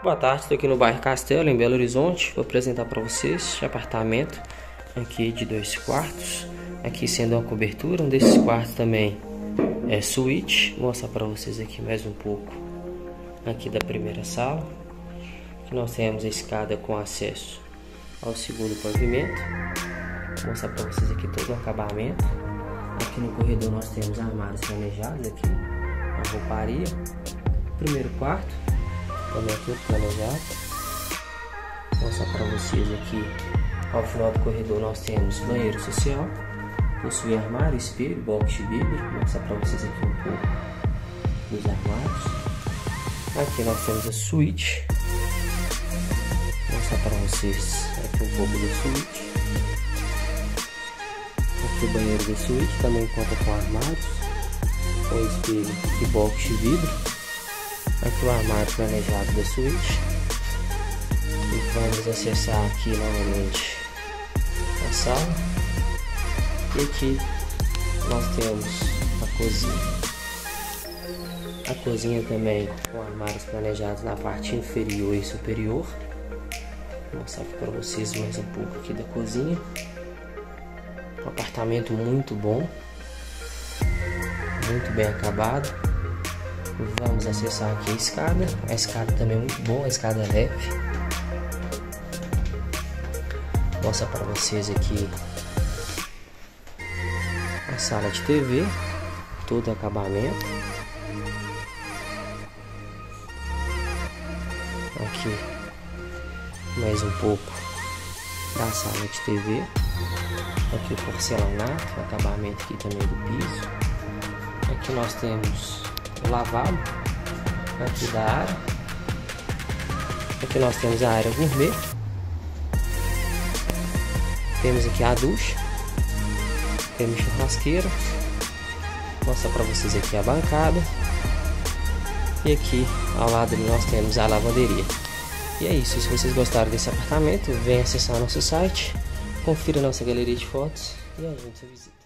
Boa tarde, estou aqui no bairro Castelo, em Belo Horizonte. Vou apresentar para vocês este apartamento aqui de dois quartos. Aqui sendo uma cobertura, um desses quartos também é suíte. Vou mostrar para vocês aqui mais um pouco aqui da primeira sala. Aqui nós temos a escada com acesso ao segundo pavimento. Vou mostrar para vocês aqui todo o acabamento. Aqui no corredor nós temos armários planejados aqui, a rouparia. Primeiro quarto também tudo planejado. Vou mostrar para vocês aqui, ao final do corredor nós temos banheiro social, possui armário, espelho, box de vidro, vou mostrar para vocês aqui um pouco dos armários. Aqui nós temos a suíte, vou mostrar para vocês aqui um pouco da suíte. Aqui o banheiro da suíte também conta com armários, com espelho e box de vidro. Aqui o armário planejado da suíte. E vamos acessar aqui novamente a sala. E aqui nós temos a cozinha. A cozinha também com armários planejados na parte inferior e superior. Vou mostrar aqui para vocês mais um pouco aqui da cozinha. Um apartamento muito bom. Muito bem acabado. Vamos acessar aqui a escada. A escada também é muito boa, a escada é leve. Mostra para vocês aqui a sala de TV, todo acabamento. Aqui mais um pouco da sala de TV. Aqui o porcelanato, o acabamento aqui também do piso. Aqui nós temos o lavabo aqui da área. Aqui nós temos a área gourmet. Temos aqui a ducha. Temos churrasqueira. Mostrar para vocês aqui a bancada. E aqui ao lado nós temos a lavanderia. E é isso, se vocês gostaram desse apartamento, venha acessar nosso site, confira nossa galeria de fotos e a gente visita.